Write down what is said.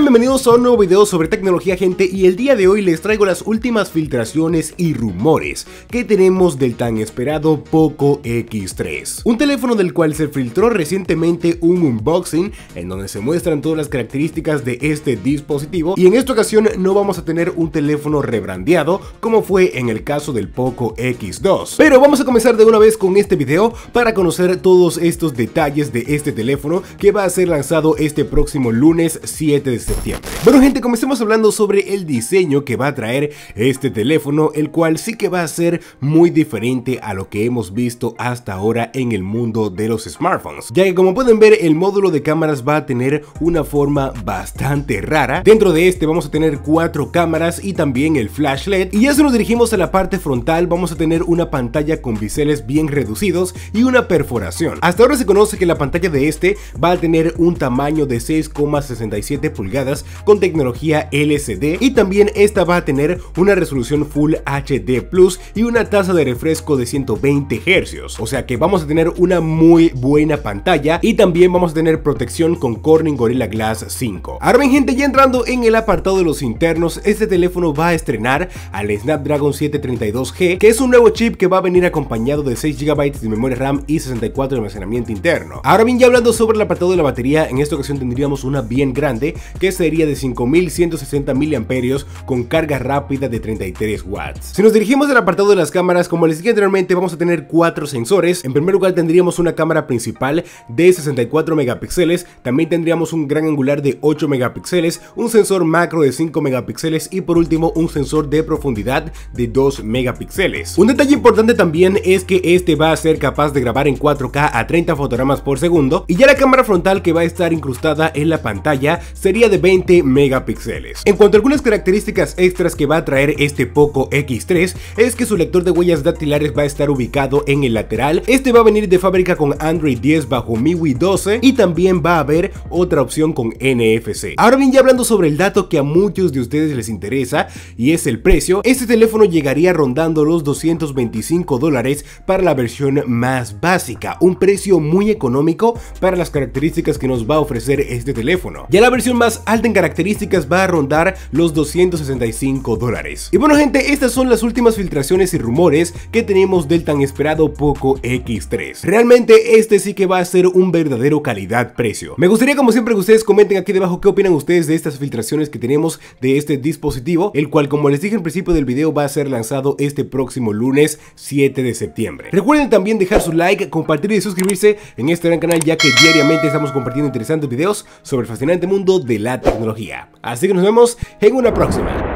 Bienvenidos a un nuevo video sobre tecnología gente y el día de hoy les traigo las últimas filtraciones y rumores que tenemos del tan esperado Poco X3 Un teléfono del cual se filtró recientemente un unboxing en donde se muestran todas las características de este dispositivo y en esta ocasión no vamos a tener un teléfono rebrandeado como fue en el caso del Poco X2 Pero vamos a comenzar de una vez con este video para conocer todos estos detalles de este teléfono que va a ser lanzado este próximo lunes 7 de septiembre. Bueno gente, comencemos hablando sobre el diseño que va a traer este teléfono, el cual sí que va a ser muy diferente a lo que hemos visto hasta ahora en el mundo de los smartphones, ya que como pueden ver el módulo de cámaras va a tener una forma bastante rara. Dentro de este vamos a tener cuatro cámaras y también el flash LED y ya si nos dirigimos a la parte frontal vamos a tener una pantalla con biseles bien reducidos y una perforación. Hasta ahora se conoce que la pantalla de este va a tener un tamaño de 6,67 pulgadas con tecnología LCD y también esta va a tener una resolución Full HD Plus y una tasa de refresco de 120 Hz, o sea que vamos a tener una muy buena pantalla y también vamos a tener protección con Corning Gorilla Glass 5. Ahora bien gente, ya entrando en el apartado de los internos, este teléfono va a estrenar al Snapdragon 732G, que es un nuevo chip que va a venir acompañado de 6 GB de memoria RAM y 64 de almacenamiento interno. Ahora bien, ya hablando sobre el apartado de la batería, en esta ocasión tendríamos una bien grande que sería de 5160 mAh con carga rápida de 33 watts. Si nos dirigimos al apartado de las cámaras, como les dije anteriormente, vamos a tener cuatro sensores. En primer lugar tendríamos una cámara principal de 64 megapíxeles, también tendríamos un gran angular de 8 megapíxeles, un sensor macro de 5 megapíxeles y por último un sensor de profundidad de 2 megapíxeles. Un detalle importante también es que este va a ser capaz de grabar en 4K a 30 fotogramas por segundo y ya la cámara frontal que va a estar incrustada en la pantalla sería de 20 megapíxeles. En cuanto a algunas características extras que va a traer este Poco X3 es que su lector de huellas dactilares va a estar ubicado en el lateral, este va a venir de fábrica con Android 10 bajo MIUI 12 y también va a haber otra opción con NFC. Ahora bien ya hablando sobre el dato que a muchos de ustedes les interesa y es el precio, este teléfono llegaría rondando los 225 dólares para la versión más básica, un precio muy económico para las características que nos va a ofrecer este teléfono. Ya la versión más alta en características va a rondar los 265 dólares. Y bueno gente, estas son las últimas filtraciones y rumores que tenemos del tan esperado Poco X3. Realmente este sí que va a ser un verdadero calidad-precio. Me gustaría como siempre que ustedes comenten aquí debajo qué opinan ustedes de estas filtraciones que tenemos de este dispositivo, el cual como les dije al principio del video va a ser lanzado este próximo lunes 7 de septiembre. Recuerden también dejar su like, compartir y suscribirse en este gran canal ya que diariamente estamos compartiendo interesantes videos sobre el fascinante mundo de tecnología. Así que nos vemos en una próxima.